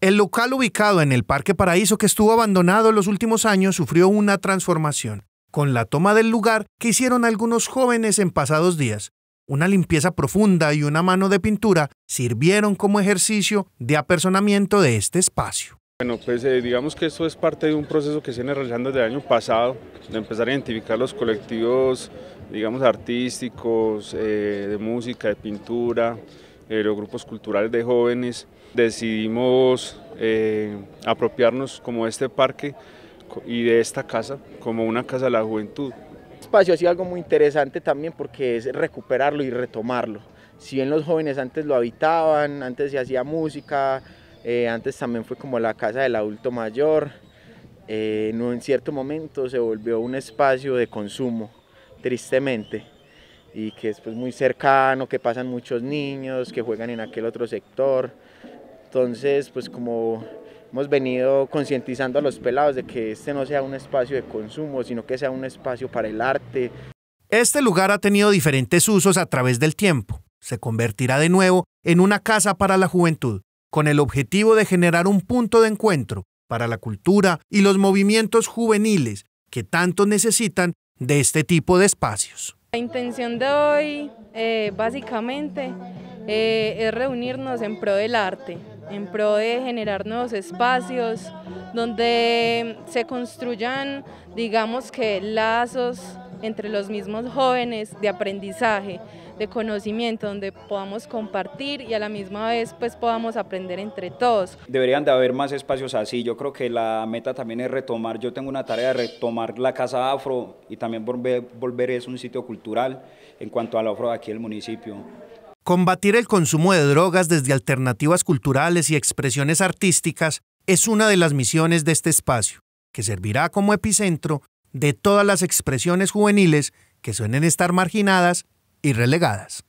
El local ubicado en el Parque Paraíso que estuvo abandonado en los últimos años sufrió una transformación, con la toma del lugar que hicieron algunos jóvenes en pasados días. Una limpieza profunda y una mano de pintura sirvieron como ejercicio de apersonamiento de este espacio. Bueno, pues eh, digamos que esto es parte de un proceso que se viene realizando desde el año pasado, de empezar a identificar los colectivos, digamos, artísticos, eh, de música, de pintura, eh, los grupos culturales de jóvenes. Decidimos apropiarnos como de este parque y de esta casa, como una casa de la juventud. El espacio ha sido algo muy interesante también porque es recuperarlo y retomarlo. Si bien los jóvenes antes lo habitaban, antes se hacía música, eh, antes también fue como la casa del adulto mayor. Eh, en cierto momento se volvió un espacio de consumo, tristemente, y que es pues, muy cercano, que pasan muchos niños, que juegan en aquel otro sector. Entonces, pues como hemos venido concientizando a los pelados de que este no sea un espacio de consumo, sino que sea un espacio para el arte. Este lugar ha tenido diferentes usos a través del tiempo. Se convertirá de nuevo en una casa para la juventud con el objetivo de generar un punto de encuentro para la cultura y los movimientos juveniles que tanto necesitan de este tipo de espacios. La intención de hoy eh, básicamente eh, es reunirnos en pro del arte, en pro de generar nuevos espacios donde se construyan, digamos que, lazos entre los mismos jóvenes de aprendizaje, de conocimiento, donde podamos compartir y a la misma vez pues podamos aprender entre todos. Deberían de haber más espacios así, yo creo que la meta también es retomar, yo tengo una tarea de retomar la Casa Afro y también volver, volver es un sitio cultural en cuanto al afro de aquí del municipio. Combatir el consumo de drogas desde alternativas culturales y expresiones artísticas es una de las misiones de este espacio, que servirá como epicentro de todas las expresiones juveniles que suelen estar marginadas y relegadas.